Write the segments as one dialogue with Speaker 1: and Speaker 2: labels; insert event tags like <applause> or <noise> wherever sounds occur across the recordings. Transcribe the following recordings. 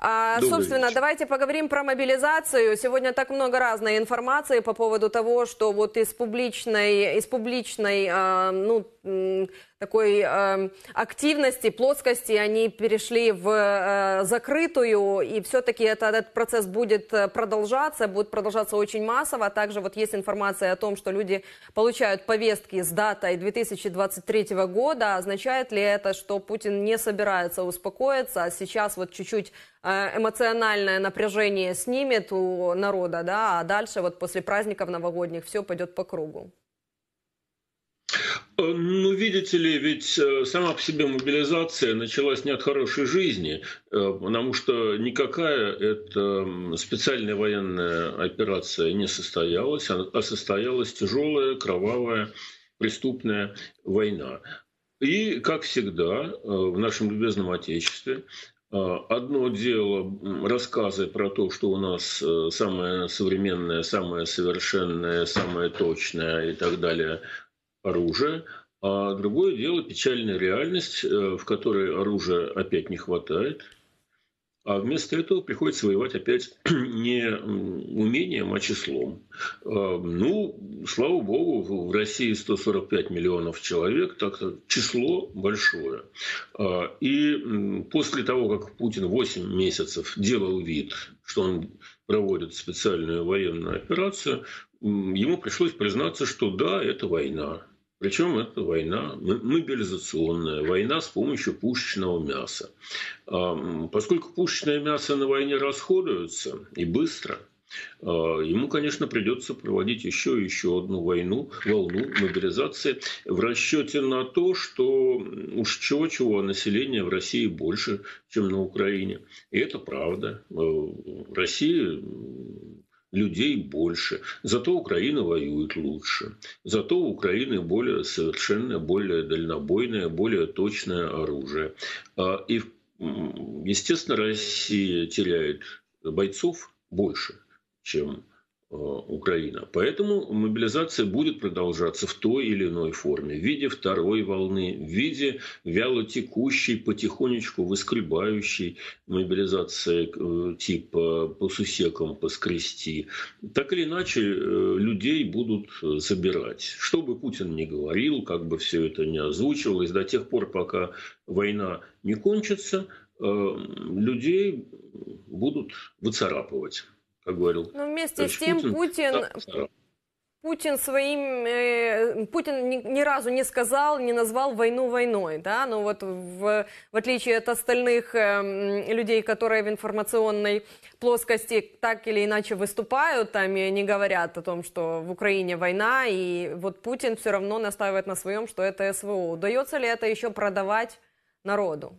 Speaker 1: А, собственно, вечер. давайте поговорим про мобилизацию. Сегодня так много разной информации по поводу того, что вот из публичной, из публичной, э, ну, такой э, активности, плоскости, они перешли в э, закрытую, и все-таки это, этот процесс будет э, продолжаться, будет продолжаться очень массово. Также вот есть информация о том, что люди получают повестки с датой 2023 года. Означает ли это, что Путин не собирается успокоиться, а сейчас вот чуть-чуть э, эмоциональное напряжение снимет у народа, да, а дальше вот после праздников новогодних все пойдет по кругу?
Speaker 2: Э, ну, видите ли, ведь э, сама по себе мобилизация началась не от хорошей жизни, э, потому что никакая это специальная военная операция не состоялась, а, а состоялась тяжелая, кровавая, преступная война. И, как всегда, в нашем любезном Отечестве Одно дело рассказы про то, что у нас самое современное, самое совершенное, самое точное и так далее оружие, а другое дело печальная реальность, э, в которой оружия опять не хватает, а вместо этого приходится воевать опять <clears throat> не умением, а числом. А, ну, слава богу, в России 145 миллионов человек, так число большое. А, и после того, как Путин 8 месяцев делал вид, что он проводит специальную военную операцию, ему пришлось признаться, что да, это война. Причем это война мобилизационная, война с помощью пушечного мяса. Поскольку пушечное мясо на войне расходуется и быстро, а, Ему, конечно, придется проводить еще и еще одну войну, волну мобилизации в расчете на то, что уж чего-чего населения в России больше, чем на Украине. И это правда. А, в России людей больше. Зато Украина воюет лучше. Зато у Украины более совершенное, более дальнобойное, более точное оружие. А, и, естественно, Россия теряет бойцов больше, чем Украина. Поэтому мобилизация будет продолжаться в той или иной форме, в виде второй волны, в виде вяло текущей, потихонечку выскребающей мобилизации э, типа по сусекам поскрести. Так или иначе, э, людей будут забирать. Что бы Путин ни говорил, как бы все это не озвучивалось, до тех пор, пока война не кончится, людей будут выцарапывать как говорил.
Speaker 1: Но вместе с тем Путин, Путин, Путин своим, э, Путин ни, ни разу не сказал, не назвал войну войной, да, но вот в, в отличие от остальных э, людей, которые в информационной плоскости так или иначе выступают, там и не говорят о том, что в Украине война, и вот Путин все равно настаивает на своем, что это СВО. Удается ли это еще продавать народу?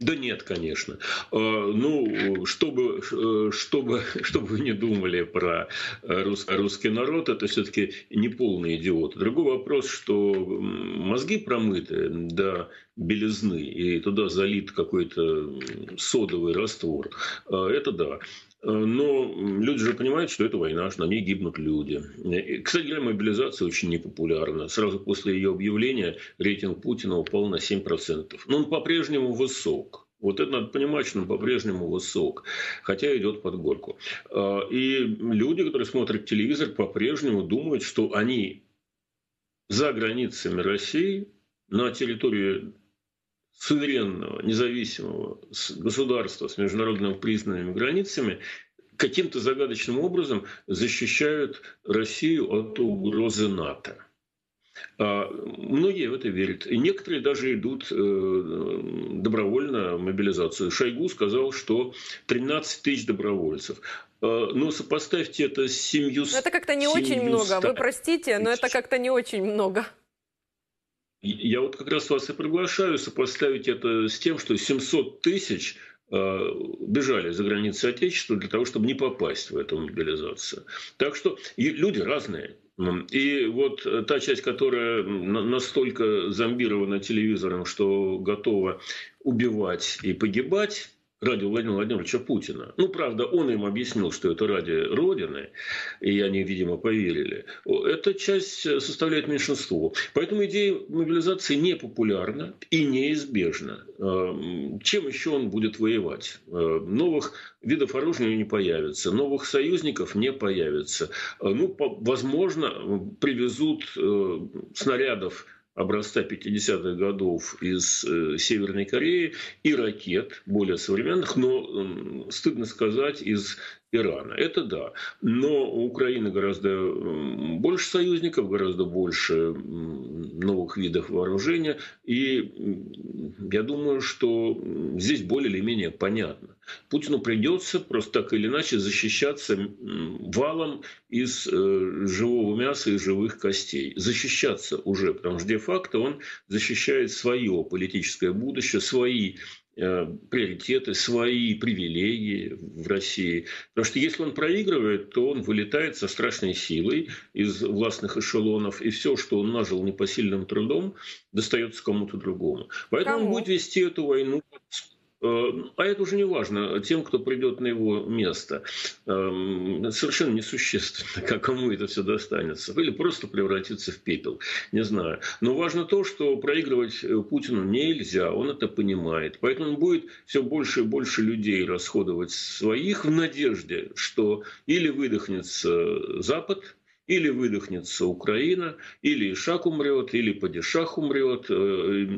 Speaker 2: Да нет, конечно. А, ну, чтобы, э, чтобы, <laughs> чтобы вы не думали про русский народ, это все-таки не полный идиот. Другой вопрос, что мозги промыты до белизны, и туда залит какой-то содовый раствор. А, это да. Но люди же понимают, что это война, что на ней гибнут люди. Кстати говоря, мобилизация очень непопулярна. Сразу после ее объявления рейтинг Путина упал на 7%. Но он по-прежнему высок. Вот это надо понимать, что он по-прежнему высок, хотя идет под горку. А, и люди, которые смотрят телевизор, по-прежнему думают, что они за границами России, на территории суверенного, независимого государства с международно признанными границами каким-то загадочным образом защищают Россию от угрозы НАТО. А, многие в это верят. И некоторые даже идут э, добровольно в мобилизацию. Шойгу сказал, что 13 тысяч добровольцев. А, но сопоставьте это с семью.
Speaker 1: Это как-то не очень много. Вы простите, но это как-то не очень много.
Speaker 2: Я вот как раз вас и приглашаю сопоставить это с тем, что 700 тысяч э, бежали за границы Отечества для того, чтобы не попасть в эту мобилизацию. Так что люди разные. И вот та часть, которая настолько зомбирована телевизором, что готова убивать и погибать, ради Владимира Владимировича Путина. Ну, правда, он им объяснил, что это ради Родины, и они, видимо, поверили. Эта часть составляет меньшинство. Поэтому идея мобилизации не популярна и неизбежна. Эм, чем еще он будет воевать? Э, новых видов оружия не появится, новых союзников не появится. Э, ну, возможно, привезут э, снарядов образца 50-х годов из э, Северной Кореи и ракет более современных, но, стыдно сказать, из Ирана. Это да. Но у Украины гораздо больше союзников, гораздо больше новых видов вооружения. И я думаю, что здесь более или менее понятно. Путину придется просто так или иначе защищаться валом из э, живого мяса и живых костей. Защищаться уже, потому что де-факто он защищает свое политическое будущее, свои Э, приоритеты, свои привилегии в России. Потому что если он проигрывает, то он вылетает со страшной силой из властных эшелонов, и все, что он нажил непосильным трудом, достается кому-то другому. Поэтому Кому? он будет вести эту войну а это уже не важно тем, кто придет на его место. Эм, совершенно несущественно, <laughs> как кому это все достанется. Или просто превратиться в пепел. Не знаю. Но важно то, что проигрывать э, Путину нельзя. Он это понимает. Поэтому он будет все больше и больше людей расходовать своих в надежде, что или выдохнется Запад, или выдохнется Украина, или Ишак умрет, или Падишах умрет, э,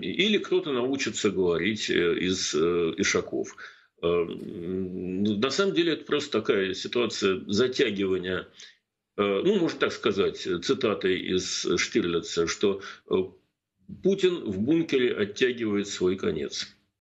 Speaker 2: или кто-то научится говорить э, из э, Ишаков. На самом деле это просто такая ситуация затягивания, ну, можно так сказать, цитатой из Штирлица, что Путин в бункере оттягивает свой конец.